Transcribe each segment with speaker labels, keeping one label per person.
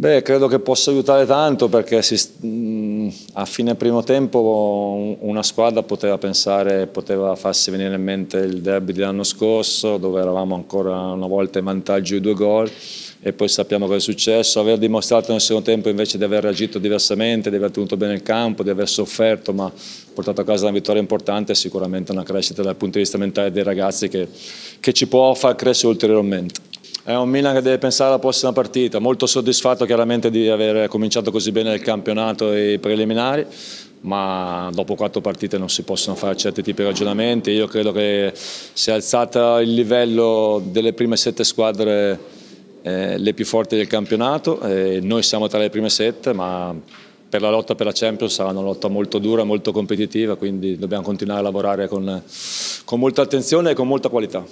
Speaker 1: Beh, credo che possa aiutare tanto perché si, a fine primo tempo una squadra poteva pensare, poteva farsi venire in mente il derby dell'anno scorso dove eravamo ancora una volta in vantaggio di due gol e poi sappiamo cosa è successo, aver dimostrato nel secondo tempo invece di aver reagito diversamente, di aver tenuto bene il campo, di aver sofferto ma portato a casa una vittoria importante è sicuramente una crescita dal punto di vista mentale dei ragazzi che, che ci può far crescere ulteriormente. È un Milan che deve pensare alla prossima partita, molto soddisfatto chiaramente di aver cominciato così bene il campionato e i preliminari, ma dopo quattro partite non si possono fare certi tipi di ragionamenti. Io credo che sia alzata il livello delle prime sette squadre eh, le più forti del campionato, eh, noi siamo tra le prime sette, ma per la lotta per la Champions sarà una lotta molto dura, molto competitiva, quindi dobbiamo continuare a lavorare con, con molta attenzione e con molta qualità.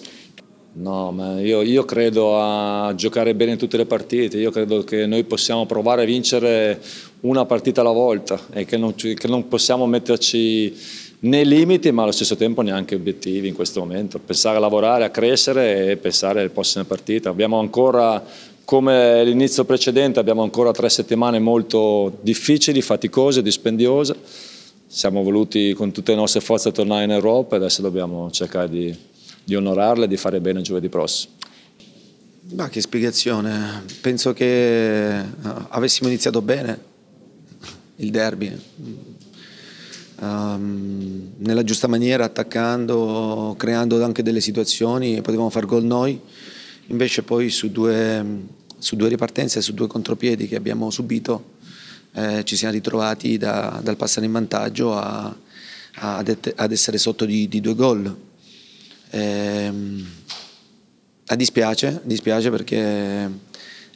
Speaker 1: No, ma io, io, credo a giocare bene tutte le partite, io credo che noi possiamo provare a vincere una partita alla volta e che non, che non possiamo metterci né limiti ma allo stesso tempo neanche obiettivi in questo momento. Pensare a lavorare, a crescere e pensare alle prossime partite. Abbiamo ancora, come l'inizio precedente, abbiamo ancora tre settimane molto difficili, faticose, dispendiose. Siamo voluti con tutte le nostre forze tornare in Europa e adesso dobbiamo cercare di di onorarla e di fare bene giovedì prossimo.
Speaker 2: Ma che spiegazione, penso che uh, avessimo iniziato bene il derby, um, nella giusta maniera, attaccando, creando anche delle situazioni, potevamo far gol noi, invece poi su due, su due ripartenze, su due contropiedi che abbiamo subito, eh, ci siamo ritrovati da, dal passare in vantaggio a, a, ad essere sotto di, di due gol eh, dispiace, dispiace perché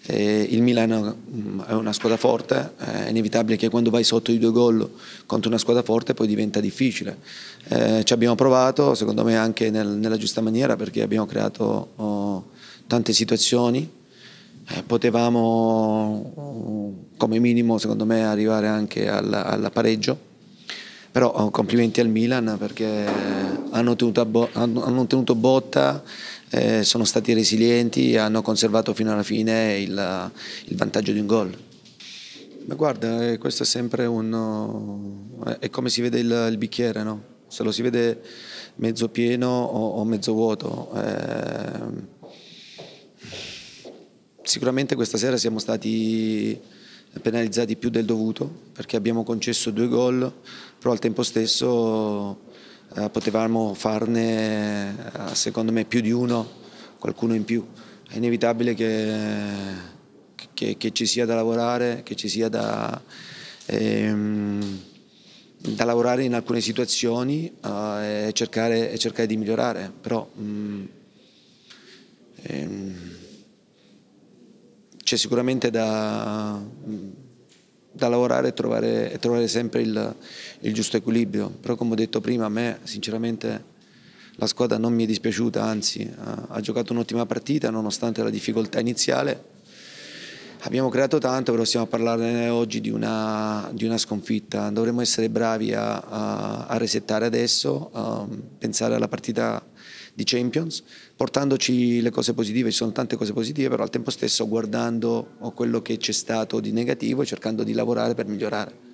Speaker 2: eh, il Milan mm, è una squadra forte, è inevitabile che quando vai sotto di due gol contro una squadra forte poi diventa difficile. Eh, ci abbiamo provato, secondo me anche nel, nella giusta maniera perché abbiamo creato oh, tante situazioni, eh, potevamo oh, come minimo secondo me arrivare anche al pareggio però oh, complimenti al Milan perché hanno tenuto, bo- hanno tenuto botta, eh, sono stati resilienti e hanno conservato fino alla fine il, il vantaggio di un gol. Ma guarda, eh, questo è sempre un... Eh, è come si vede il, il bicchiere, no? Se lo si vede mezzo pieno o, o mezzo vuoto. Eh, sicuramente questa sera siamo stati penalizzati più del dovuto perché abbiamo concesso due gol, però al tempo stesso eh, potevamo farne eh, secondo me più di uno, qualcuno in più. È inevitabile che, che, che ci sia da lavorare, che ci sia da, ehm, da lavorare in alcune situazioni eh, e, cercare, e, cercare, di migliorare, però mh, mm, ehm, c'è sicuramente da, da lavorare e trovare, e trovare sempre il, il, giusto equilibrio, però come ho detto prima a me sinceramente la squadra non mi è dispiaciuta, anzi ha, ha giocato un'ottima partita nonostante la difficoltà iniziale. Abbiamo creato tanto, però stiamo a parlare oggi di una, di una sconfitta. Dovremmo essere bravi a, a, a resettare adesso, a pensare alla partita di Champions, portandoci le cose positive, ci sono tante cose positive, però al tempo stesso guardando quello che c'è stato di negativo e cercando di lavorare per migliorare.